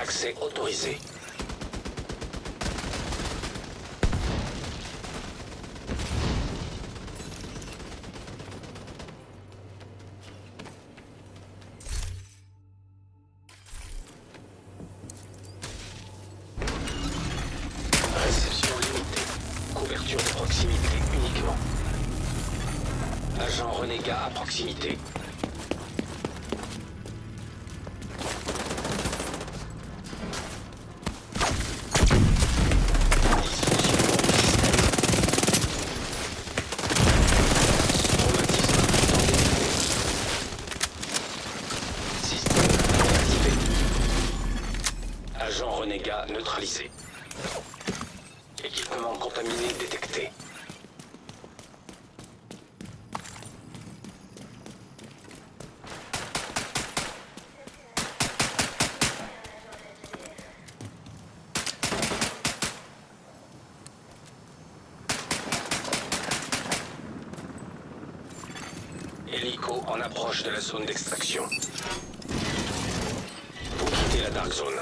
Accès autorisé. Réception limitée. Couverture de proximité uniquement. Agent renégat à proximité. Agent renégat neutralisé. Équipement contaminé détecté. Hélico en approche de la zone d'extraction. Vous quittez la Dark Zone.